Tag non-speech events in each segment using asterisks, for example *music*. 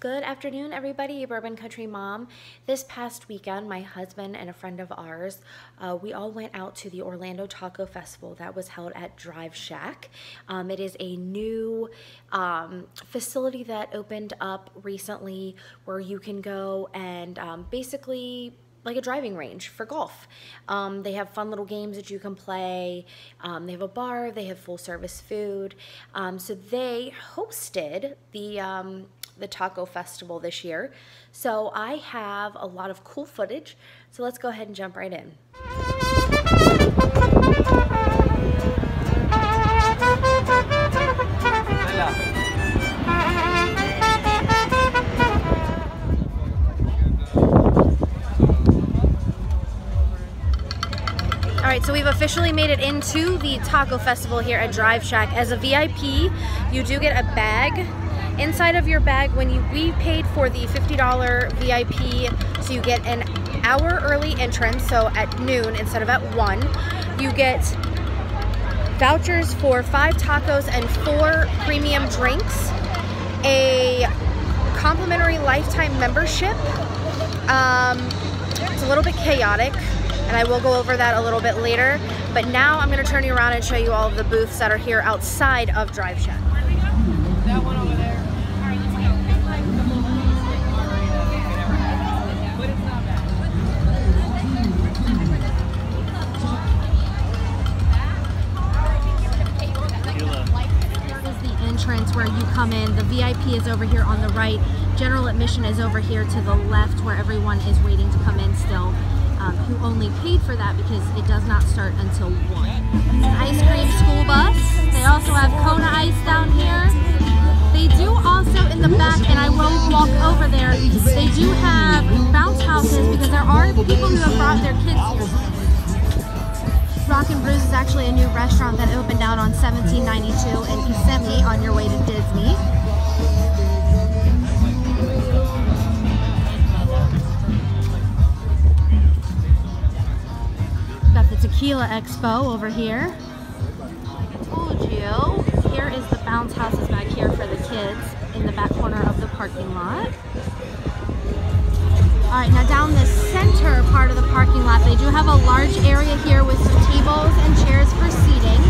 Good afternoon, everybody. Bourbon Country Mom. This past weekend, my husband and a friend of ours, uh, we all went out to the Orlando Taco Festival that was held at Drive Shack. Um, it is a new um, facility that opened up recently where you can go and um, basically like a driving range for golf. Um, they have fun little games that you can play. Um, they have a bar. They have full service food. Um, so they hosted the um, the taco festival this year. So I have a lot of cool footage. So let's go ahead and jump right in. All right, so we've officially made it into the taco festival here at Drive Shack. As a VIP, you do get a bag inside of your bag when you we paid for the $50 VIP so you get an hour early entrance so at noon instead of at 1 you get vouchers for five tacos and four premium drinks a complimentary lifetime membership um, it's a little bit chaotic and I will go over that a little bit later but now I'm going to turn you around and show you all of the booths that are here outside of Drive Shack. Entrance where you come in. The VIP is over here on the right. General admission is over here to the left where everyone is waiting to come in still. Um, who only paid for that because it does not start until 1. Ice cream school bus. They also have Kona Ice down here. They do also in the back, and I will walk over there, they do have bounce houses because there are people who have brought their kids here. Rock and Brews is actually a new restaurant that opened out on 1792 in Kissimmee on your way to Disney. Got the Tequila Expo over here. Like I told you, here is the bounce houses back here for the kids in the back corner of the parking lot. All right, now down the center part of the parking lot, they do have a large area here with some tables and chairs for seating.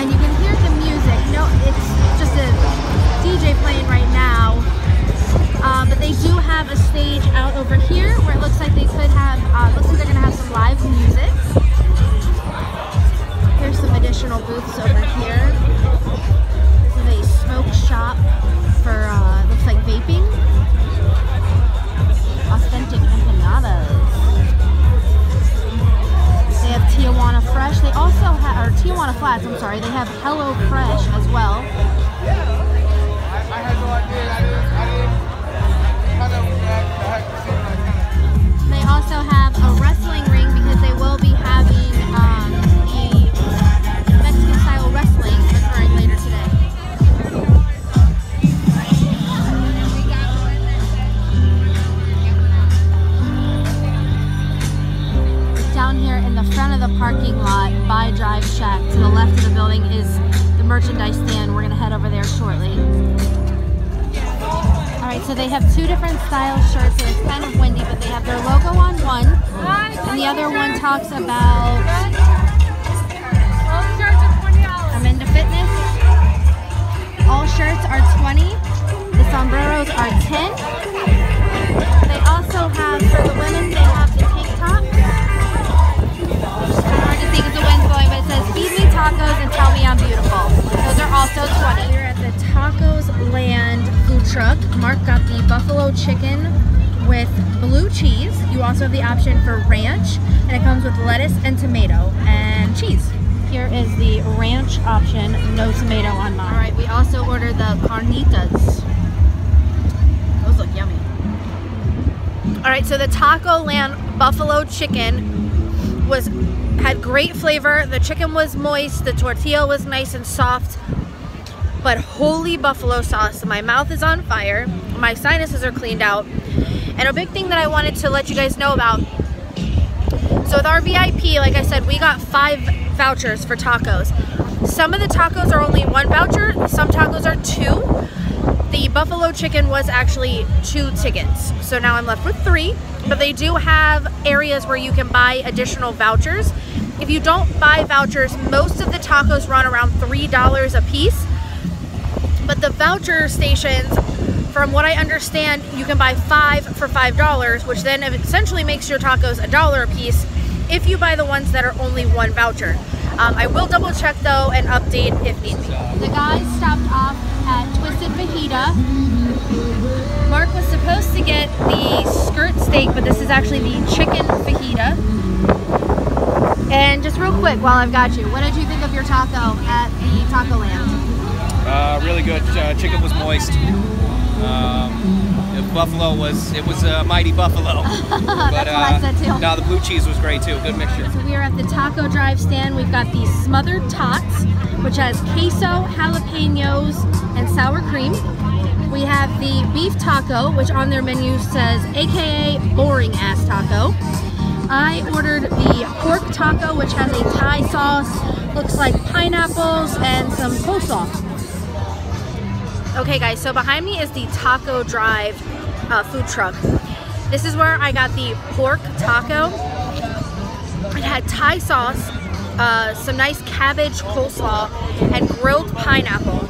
And you can hear the music. No, it's just a DJ playing right now. Uh, but they do have a stage out over here so they have two different style shirts, and it's kind of windy, but they have their logo on one, and the other one talks about I'm into fitness. All shirts are 20. The sombreros are 10. They also have, for the women, they have the tank tops hard to see because the wind's blowing, but it says feed me tacos and tell me I'm beautiful. Those are buffalo chicken with blue cheese. You also have the option for ranch, and it comes with lettuce and tomato and cheese. Here is the ranch option, no tomato on mine. All right, we also ordered the carnitas. Those look yummy. All right, so the Taco Land buffalo chicken was had great flavor. The chicken was moist, the tortilla was nice and soft. But holy buffalo sauce, my mouth is on fire. My sinuses are cleaned out. And a big thing that I wanted to let you guys know about. So with our VIP, like I said, we got five vouchers for tacos. Some of the tacos are only one voucher, some tacos are two. The buffalo chicken was actually two tickets. So now I'm left with three, but they do have areas where you can buy additional vouchers. If you don't buy vouchers, most of the tacos run around $3 a piece. But the voucher stations, from what I understand, you can buy five for $5, which then essentially makes your tacos a dollar a piece if you buy the ones that are only one voucher. Um, I will double check though and update if need be. The guys stopped off at Twisted Fajita. Mark was supposed to get the skirt steak, but this is actually the chicken fajita. And just real quick while I've got you, what did you think of your taco at the Taco Land? Uh, really good. Uh, chicken was moist. Um, buffalo was it was a mighty buffalo. *laughs* but, uh, I said too. No, the blue cheese was great too. Good mixture. So we are at the taco drive stand. We've got the smothered tots, which has queso, jalapenos, and sour cream. We have the beef taco, which on their menu says AKA boring ass taco. I ordered the pork taco, which has a Thai sauce, looks like pineapples, and some coleslaw. Okay guys, so behind me is the Taco Drive uh, food truck. This is where I got the pork taco. It had Thai sauce, uh, some nice cabbage coleslaw, and grilled pineapple.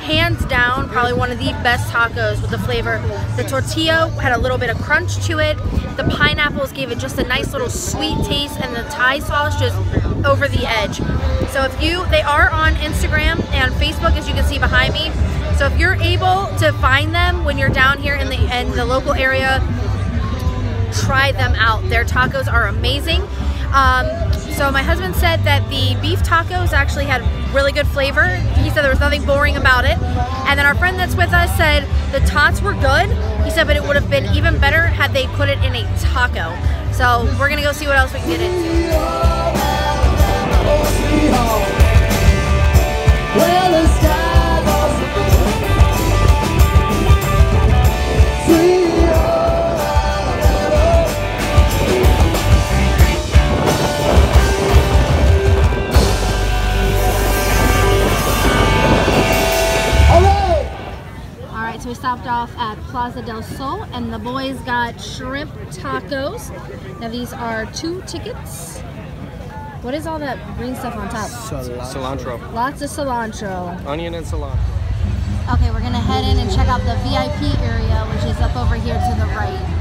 Hands down, probably one of the best tacos with the flavor. The tortilla had a little bit of crunch to it. The pineapples gave it just a nice little sweet taste, and the Thai sauce just over the edge. So if you, they are on Instagram and Facebook, as you can see behind me. So if you're able to find them when you're down here in the in the local area, try them out. Their tacos are amazing. Um, so my husband said that the beef tacos actually had really good flavor. He said there was nothing boring about it. And then our friend that's with us said the tots were good. He said, but it would have been even better had they put it in a taco. So we're gonna go see what else we can get into. Well, we stopped off at Plaza del Sol and the boys got shrimp tacos. Now these are two tickets. What is all that green stuff on top? Cilantro. Lots of cilantro. Onion and cilantro. Okay, we're gonna head in and check out the VIP area, which is up over here to the right.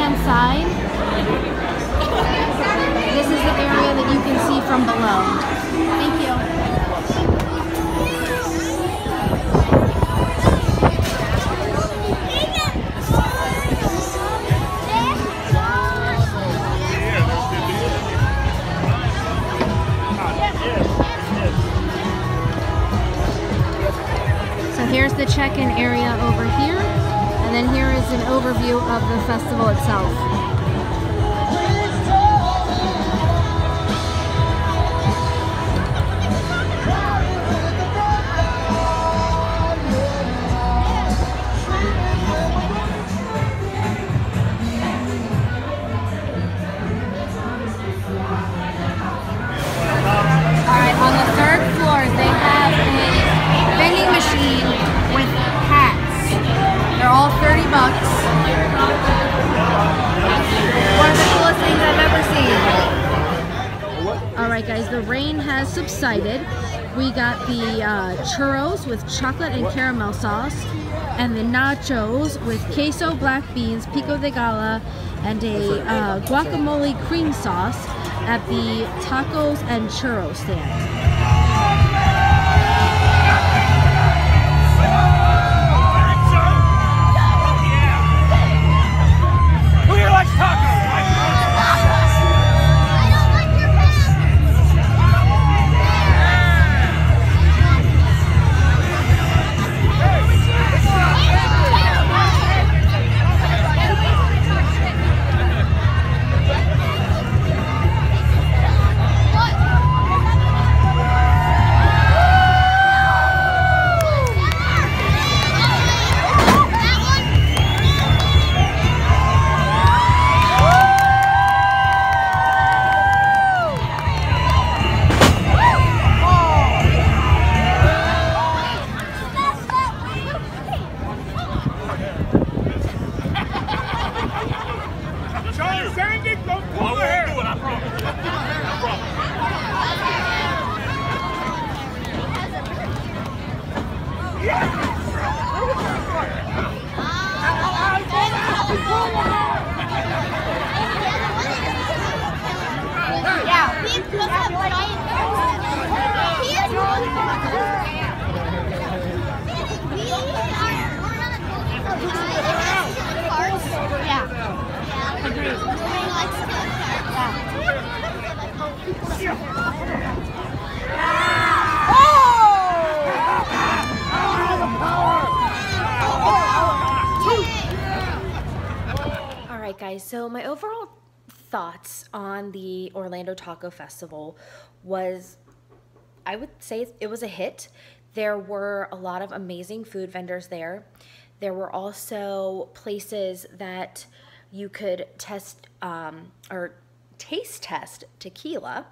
Check-in has subsided. We got the uh, churros with chocolate and caramel sauce and the nachos with queso, black beans, pico de gallo, and a uh, guacamole cream sauce at the tacos and churros stand. Guys. So my overall thoughts on the Orlando Taco Festival was, I would say it was a hit. There were a lot of amazing food vendors there. There were also places that you could test um, or taste test tequila.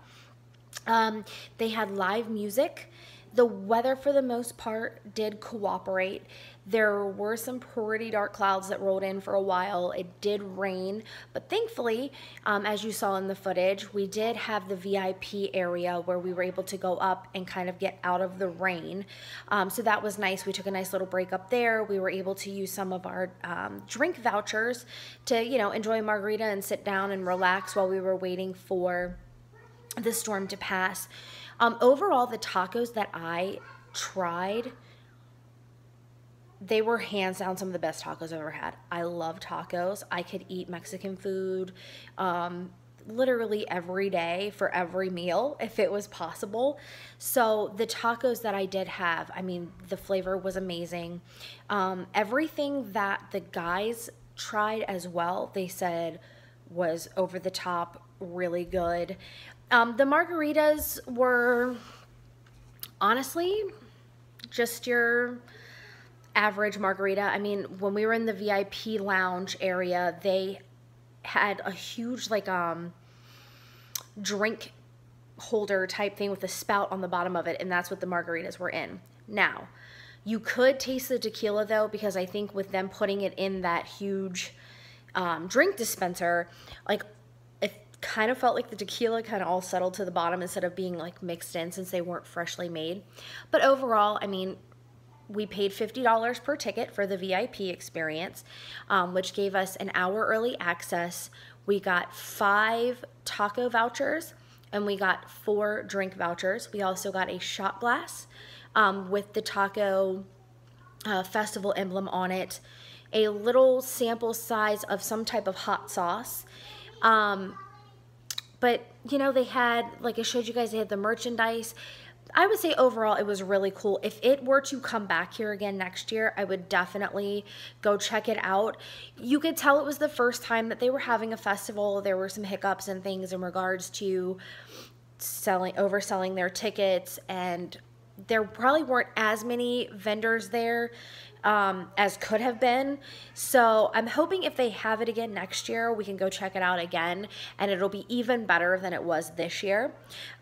Um, they had live music. The weather, for the most part, did cooperate. There were some pretty dark clouds that rolled in for a while. It did rain, but thankfully, um, as you saw in the footage, we did have the VIP area where we were able to go up and kind of get out of the rain. Um, so that was nice. We took a nice little break up there. We were able to use some of our um, drink vouchers to, you know, enjoy margarita and sit down and relax while we were waiting for the storm to pass. Um, overall, the tacos that I tried, they were hands down some of the best tacos I've ever had. I love tacos. I could eat Mexican food um, literally every day for every meal if it was possible. So the tacos that I did have, I mean, the flavor was amazing. Um, everything that the guys tried as well, they said was over the top, really good. Um, the margaritas were honestly just your average margarita. I mean, when we were in the VIP lounge area, they had a huge like um drink holder type thing with a spout on the bottom of it, and that's what the margaritas were in. Now, you could taste the tequila though, because I think with them putting it in that huge um, drink dispenser, like it kind of felt like the tequila kind of all settled to the bottom instead of being like mixed in since they weren't freshly made. But overall, I mean, we paid $50 per ticket for the VIP experience, um, which gave us an hour early access. We got five taco vouchers and we got four drink vouchers. We also got a shot glass um, with the taco uh, festival emblem on it, a little sample size of some type of hot sauce. Um, but you know, they had, like I showed you guys, they had the merchandise. I would say overall it was really cool. If it were to come back here again next year, I would definitely go check it out. You could tell it was the first time that they were having a festival. There were some hiccups and things in regards to selling overselling their tickets and there probably weren't as many vendors there um, as could have been. So I'm hoping if they have it again next year, we can go check it out again and it'll be even better than it was this year.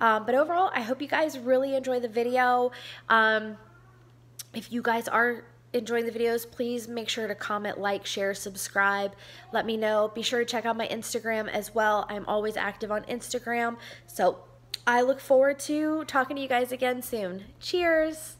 Um, but overall, I hope you guys really enjoy the video. Um, if you guys are enjoying the videos, please make sure to comment, like, share, subscribe. Let me know. Be sure to check out my Instagram as well. I'm always active on Instagram. So I look forward to talking to you guys again soon. Cheers!